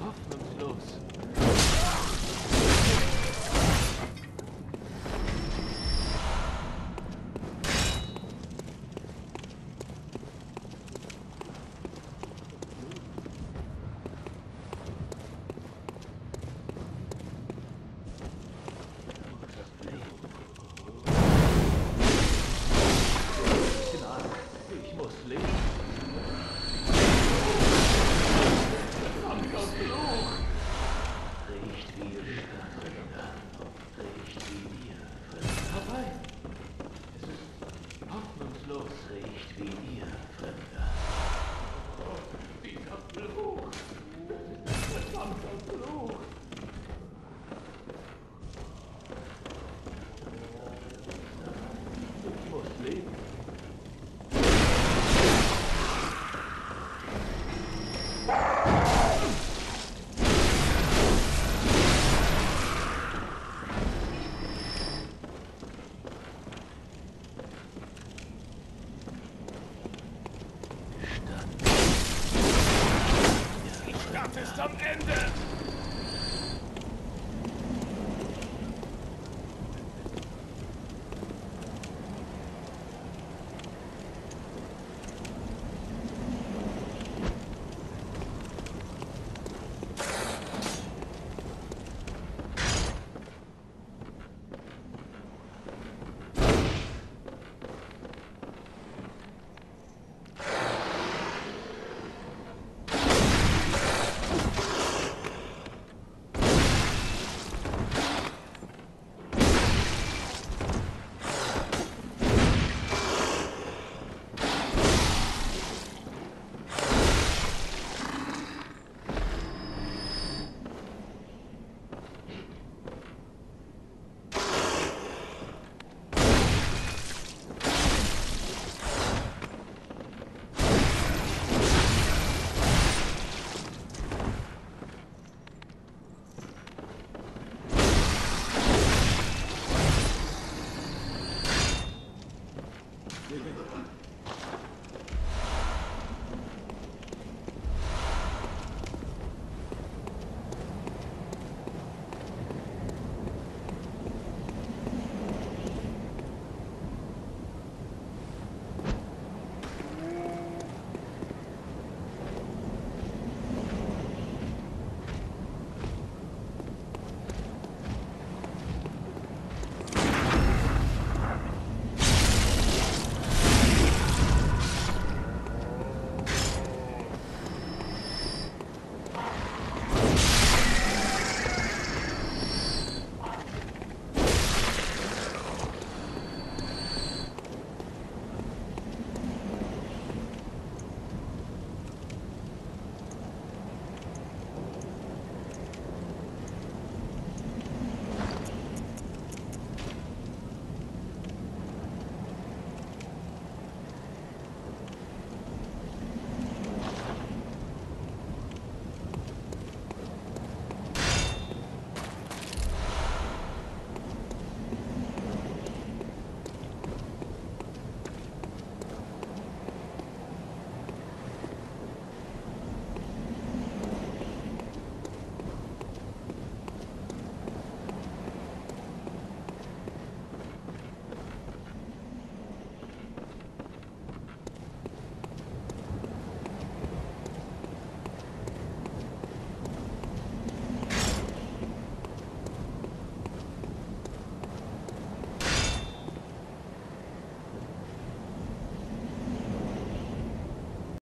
Hoffnungslos.